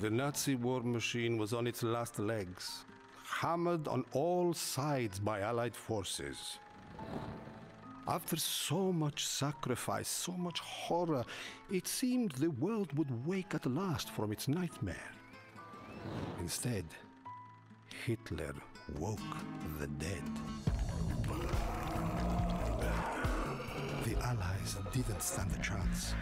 The Nazi war machine was on its last legs, hammered on all sides by Allied forces. After so much sacrifice, so much horror, it seemed the world would wake at last from its nightmare. Instead, Hitler woke the dead. The Allies didn't stand a chance.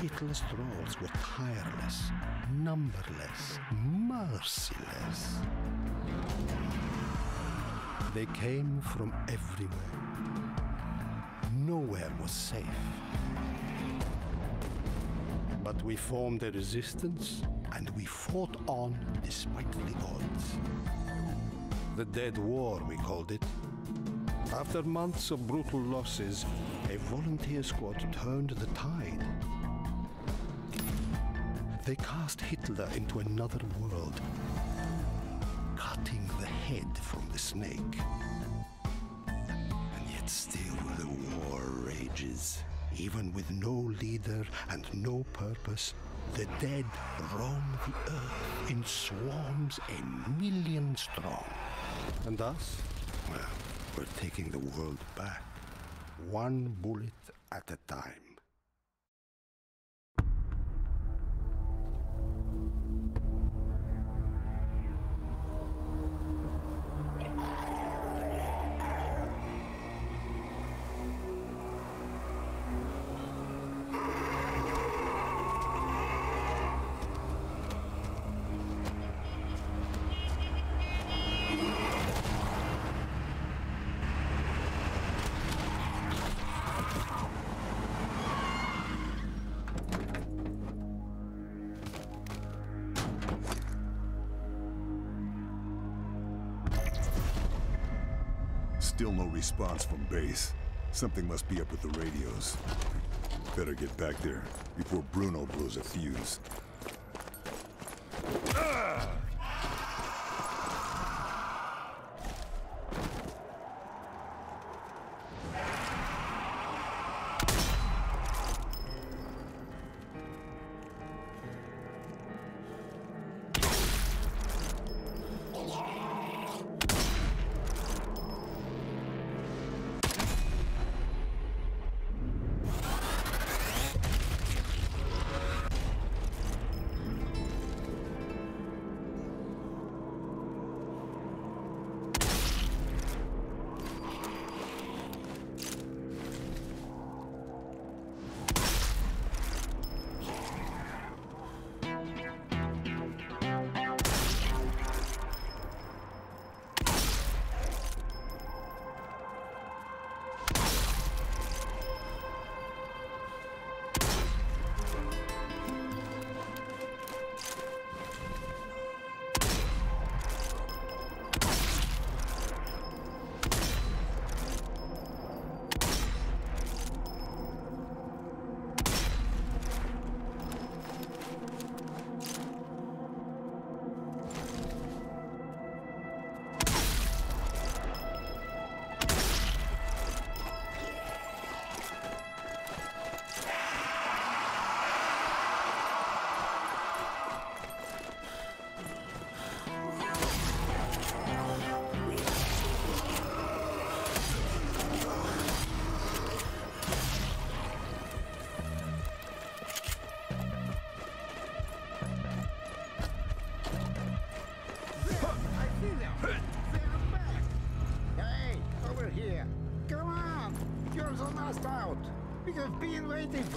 Hitler's trolls were tireless, numberless, merciless. They came from everywhere. Nowhere was safe. But we formed a resistance and we fought on despite the odds. The Dead War, we called it. After months of brutal losses, a volunteer squad turned the tide. They cast Hitler into another world, cutting the head from the snake. And yet still the war rages. Even with no leader and no purpose, the dead roam the earth in swarms a million strong. And us? Well, we're taking the world back, one bullet at a time. Still no response from base. Something must be up with the radios. Better get back there before Bruno blows a fuse.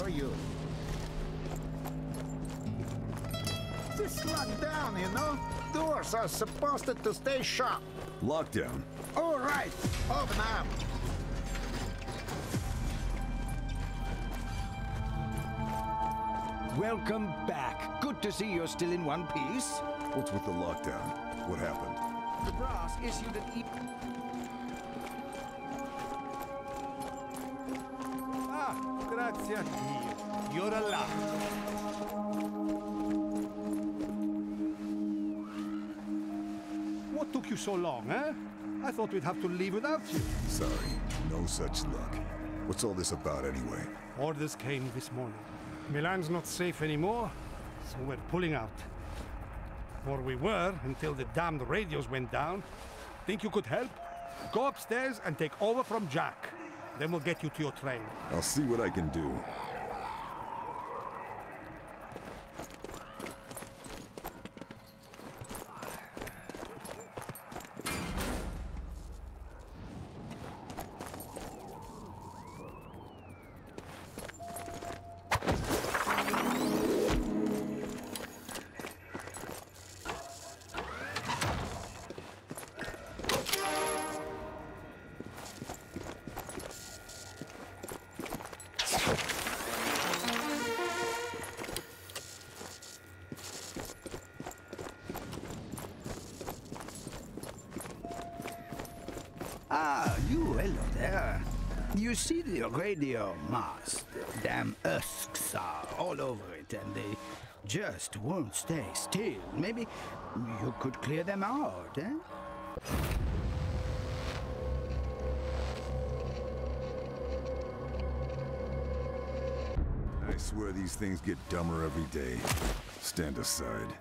You. This locked down, you know? Doors are supposed to stay shut. Lockdown. All right, open up. Welcome back. Good to see you're still in one piece. What's with the lockdown? What happened? The brass issued an e- a. You're alive. What took you so long, eh? I thought we'd have to leave without you. Sorry, no such luck. What's all this about anyway? Orders came this morning. Milan's not safe anymore, so we're pulling out. Or we were until the damned radios went down. Think you could help? Go upstairs and take over from Jack. Then we'll get you to your train. I'll see what I can do. You see the radio mast? Damn usks are all over it and they just won't stay still. Maybe you could clear them out, eh? I swear these things get dumber every day. Stand aside.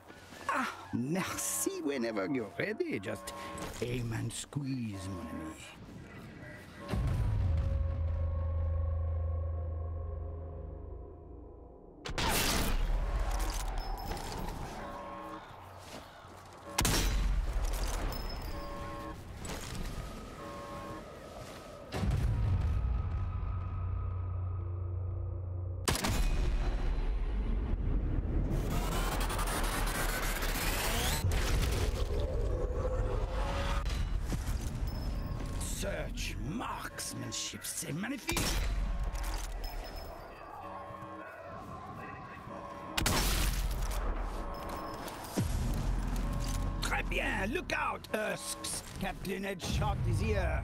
Ah, merci whenever you're ready. Just aim and squeeze, mon ami. Captain Headshot is here.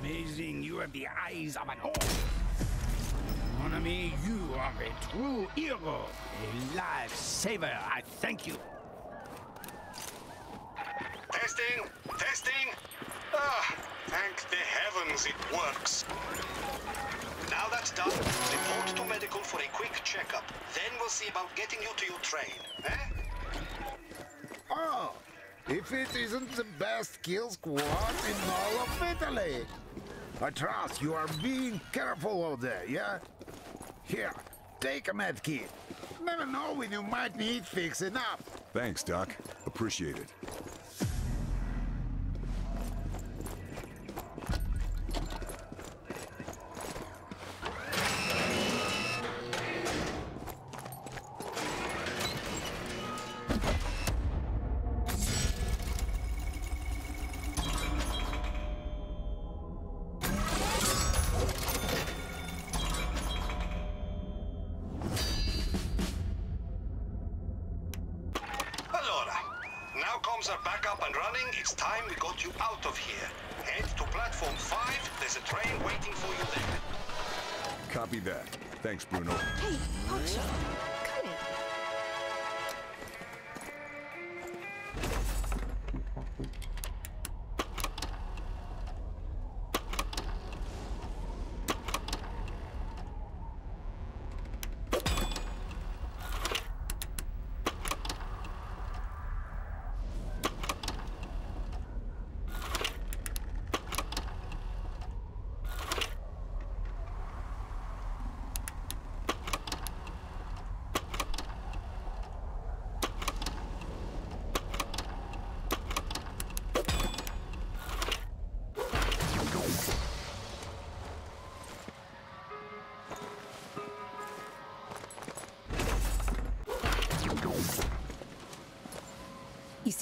Amazing, you have the eyes of an orc. Mon ami, you are a true hero, a lifesaver. I thank you. Testing! Testing! Ah, thank the heavens it works. Now that's done, report to medical for a quick checkup. Then we'll see about getting you to your train. Eh? Oh, if it isn't the best kill squad in all of Italy. I trust you are being careful out there, yeah? Here, take a med kit. Never know when you might need fixing up. Thanks, Doc. Appreciate it. Time we got you out of here. Head to platform 5. There's a train waiting for you there. Copy that. Thanks, Bruno. Hey, Hawkshot,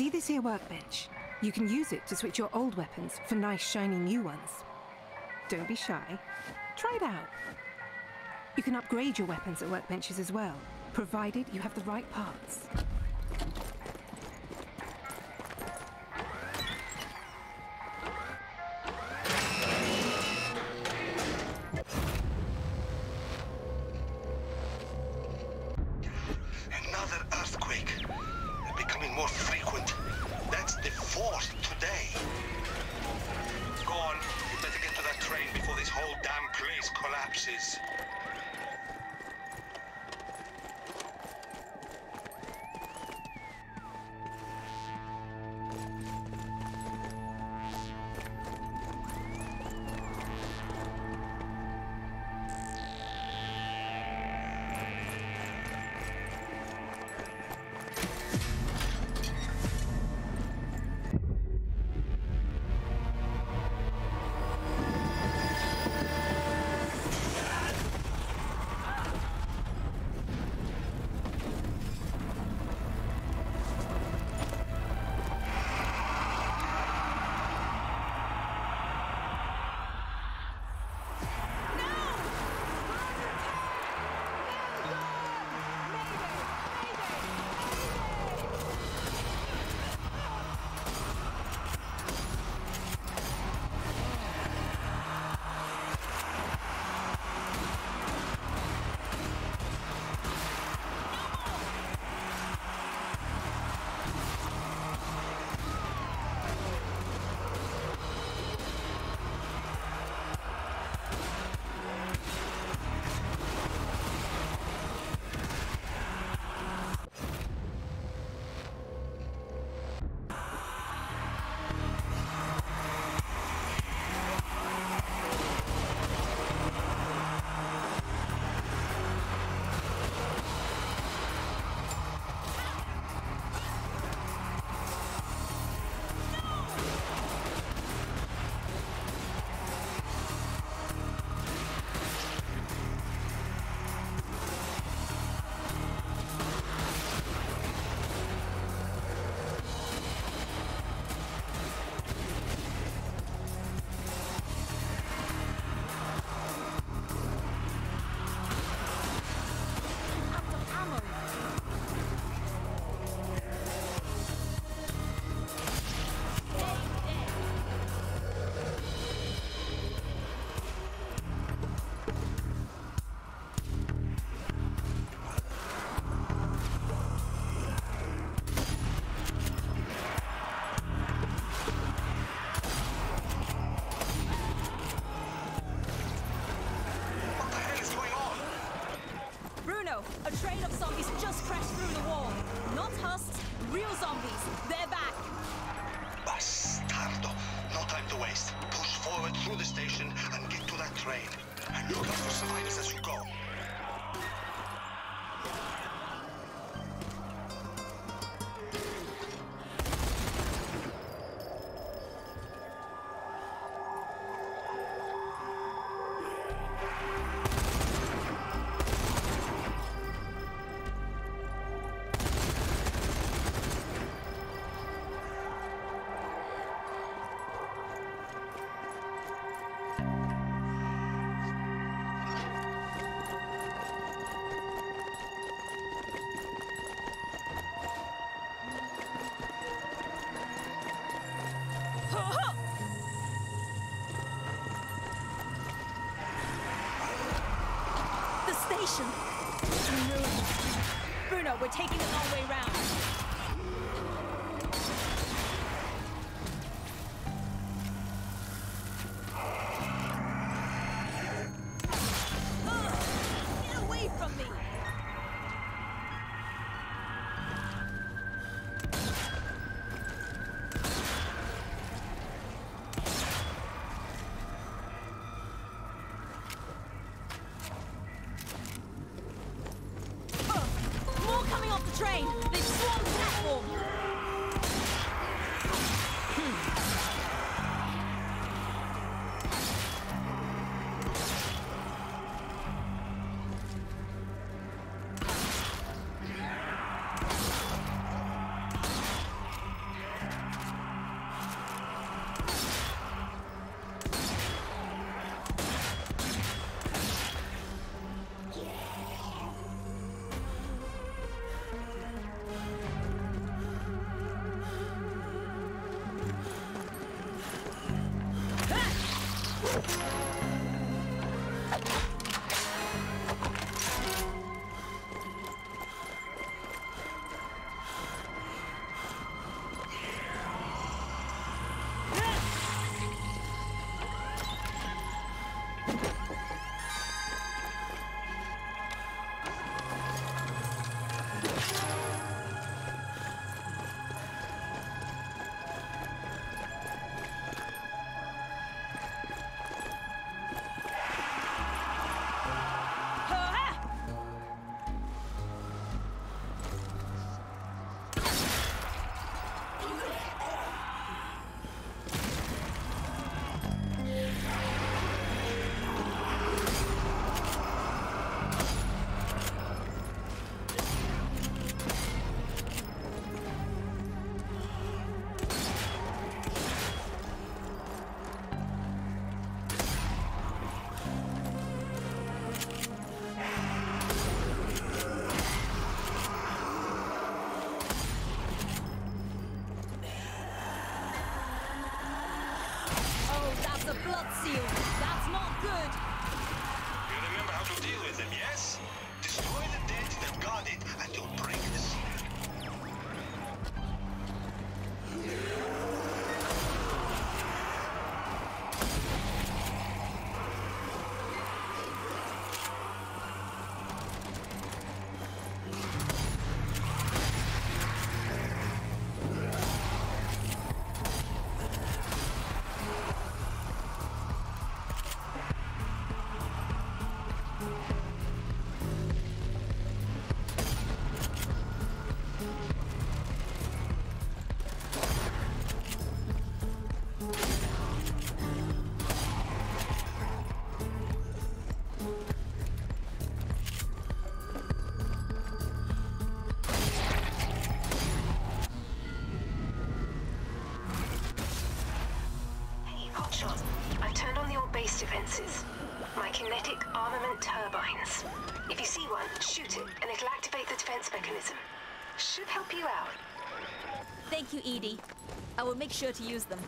see this here workbench? You can use it to switch your old weapons for nice shiny new ones. Don't be shy. Try it out. You can upgrade your weapons at workbenches as well, provided you have the right parts. becoming more frequent. That's the fourth today. Go on. You better get to that train before this whole damn place collapses. through the station and get to that train. And look out for survivors as you go. We're taking the long way round. Defenses. My kinetic armament turbines. If you see one, shoot it, and it'll activate the defense mechanism. Should help you out. Thank you, Edie. I will make sure to use them.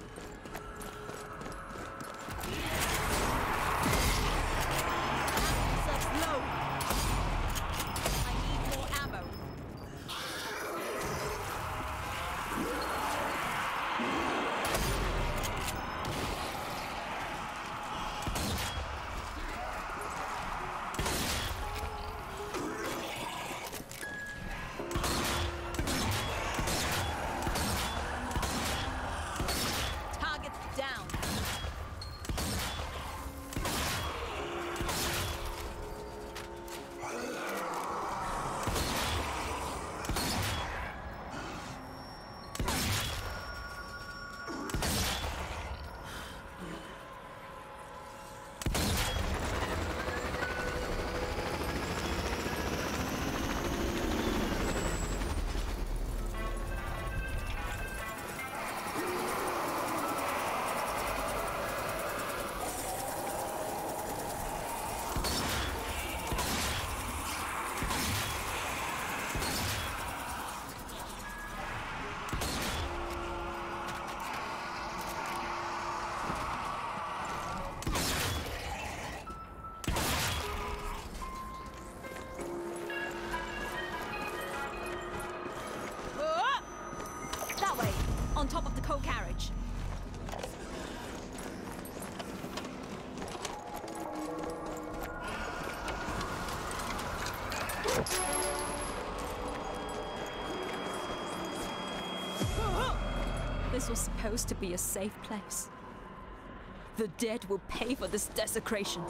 This was supposed to be a safe place. The dead will pay for this desecration.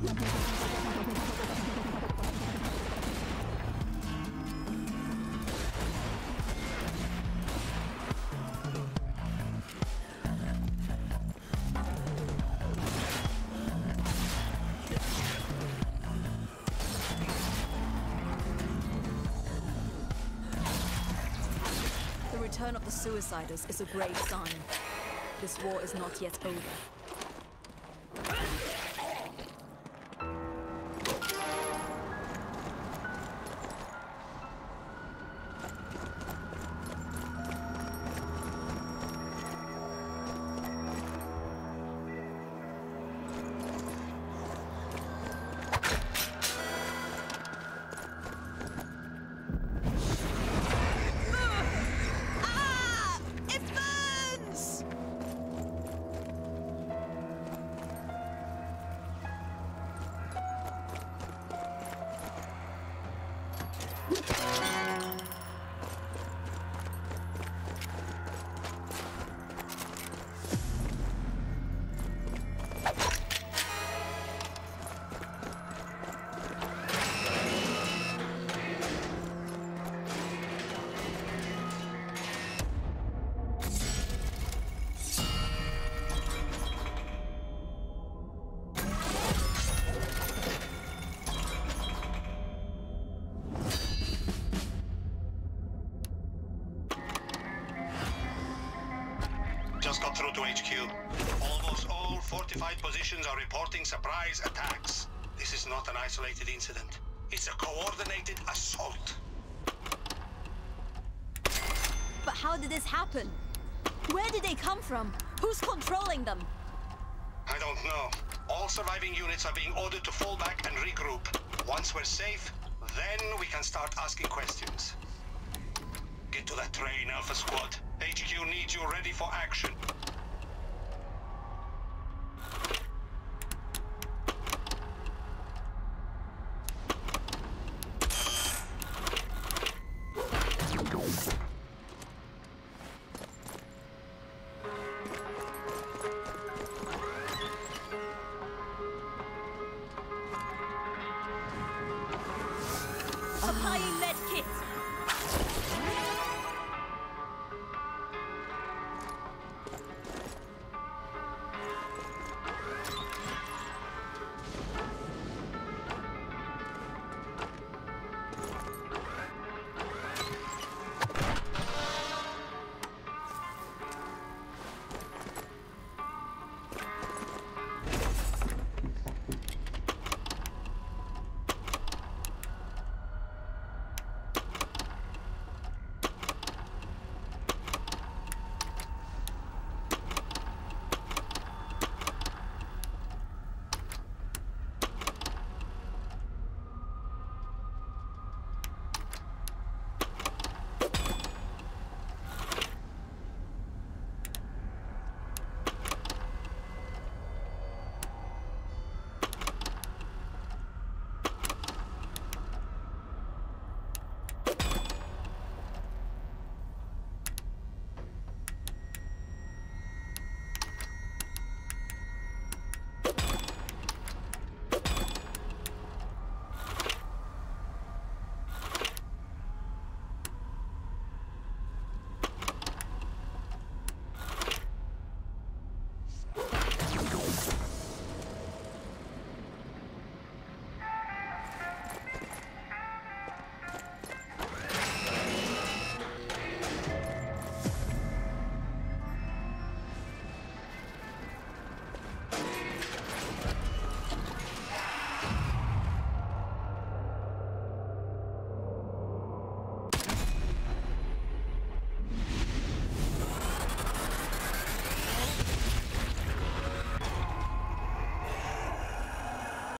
The return of the suiciders is a great sign. This war is not yet over. Through to HQ. Almost all fortified positions are reporting surprise attacks. This is not an isolated incident. It's a coordinated assault. But how did this happen? Where did they come from? Who's controlling them? I don't know. All surviving units are being ordered to fall back and regroup. Once we're safe, then we can start asking questions. Get to that train, Alpha Squad. HQ needs you ready for action.